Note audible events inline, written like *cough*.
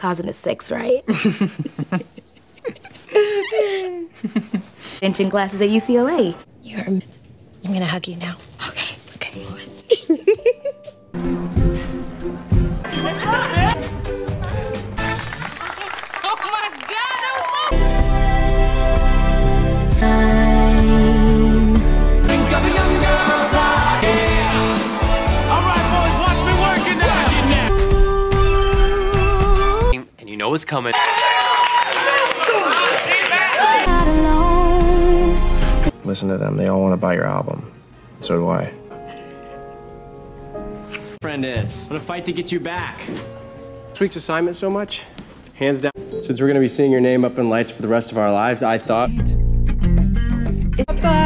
Positive sex, right? Extension glasses at UCLA. You're. I'm gonna hug you now. Okay. Okay. *laughs* know what's coming. Listen to them. They all want to buy your album. So do I. Friend is. What a fight to get you back. This week's assignment so much? Hands down. Since we're going to be seeing your name up in lights for the rest of our lives, I thought. Eyes are everywhere.